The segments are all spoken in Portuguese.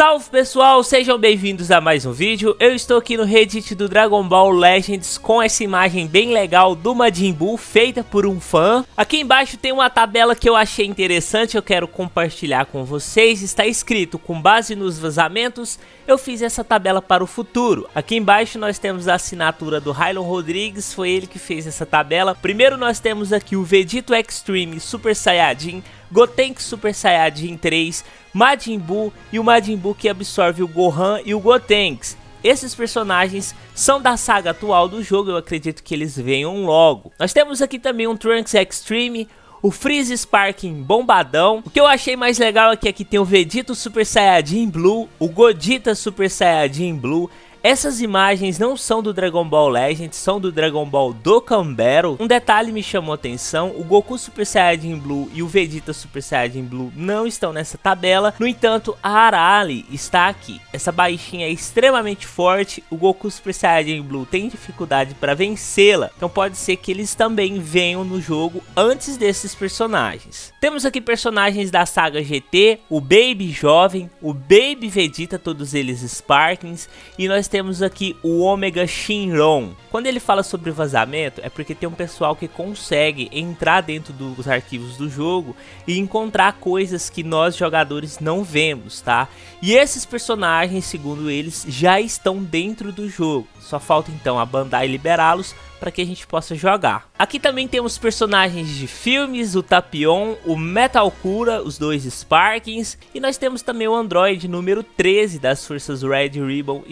Salve pessoal, sejam bem-vindos a mais um vídeo. Eu estou aqui no Reddit do Dragon Ball Legends com essa imagem bem legal do Majin Buu feita por um fã. Aqui embaixo tem uma tabela que eu achei interessante, eu quero compartilhar com vocês. Está escrito, com base nos vazamentos, eu fiz essa tabela para o futuro. Aqui embaixo nós temos a assinatura do Hylon Rodrigues, foi ele que fez essa tabela. Primeiro nós temos aqui o Vegito Extreme Super Saiyajin, Gotenks Super Saiyajin 3, Majin Buu e o Majin Buu que absorve o Gohan e o Gotenks. Esses personagens são da saga atual do jogo, eu acredito que eles venham logo. Nós temos aqui também um Trunks Extreme, o Freeze Sparking bombadão. O que eu achei mais legal é que aqui tem o Vegeta Super Saiyajin Blue, o Godita Super Saiyajin Blue, essas imagens não são do Dragon Ball Legends, são do Dragon Ball Dokkan Battle. Um detalhe me chamou atenção, o Goku Super Saiyajin Blue e o Vegeta Super Saiyajin Blue não estão nessa tabela. No entanto, a Arali está aqui. Essa baixinha é extremamente forte, o Goku Super Saiyajin Blue tem dificuldade para vencê-la. Então pode ser que eles também venham no jogo antes desses personagens. Temos aqui personagens da saga GT, o Baby Jovem, o Baby Vegeta, todos eles Sparkings, e nós temos aqui o Omega Shinron. Quando ele fala sobre vazamento, é porque tem um pessoal que consegue entrar dentro dos arquivos do jogo e encontrar coisas que nós jogadores não vemos, tá? E esses personagens, segundo eles, já estão dentro do jogo. Só falta então a Bandai liberá-los para que a gente possa jogar. Aqui também temos personagens de filmes, o Tapion, o Metal Cura, os dois Sparkings, e nós temos também o Android número 13 das forças Red Ribbon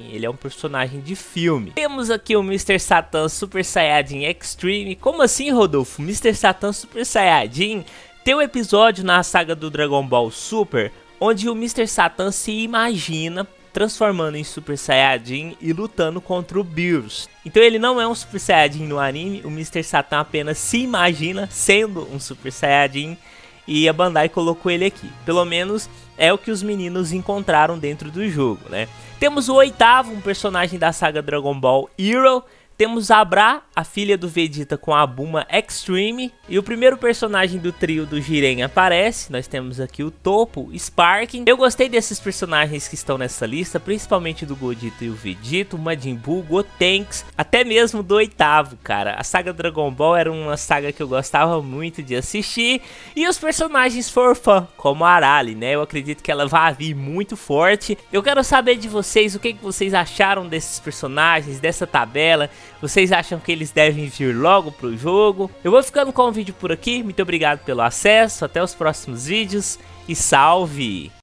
Ele é um personagem de filme. Temos aqui o Mr. Satan Super Saiyajin Extreme, como assim Rodolfo? Mr. Satan Super Saiyajin tem um episódio na saga do Dragon Ball Super, onde o Mr. Satan se imagina transformando em Super Saiyajin e lutando contra o Beerus. Então ele não é um Super Saiyajin no anime, o Mr. Satan apenas se imagina sendo um Super Saiyajin e a Bandai colocou ele aqui. Pelo menos é o que os meninos encontraram dentro do jogo, né? Temos o oitavo, um personagem da saga Dragon Ball Hero, temos a Bra, a filha do Vegeta com a Buma Extreme. E o primeiro personagem do trio do Jiren aparece. Nós temos aqui o Topo, Sparking. Eu gostei desses personagens que estão nessa lista, principalmente do Godito e o Vegeta, o Majin Buu, Gotenks, até mesmo do oitavo, cara. A saga Dragon Ball era uma saga que eu gostava muito de assistir. E os personagens for fã, como a Arali, né? Eu acredito que ela vai vir muito forte. Eu quero saber de vocês o que, que vocês acharam desses personagens, dessa tabela. Vocês acham que eles devem vir logo pro jogo? Eu vou ficando com o vídeo por aqui. Muito obrigado pelo acesso. Até os próximos vídeos. E salve!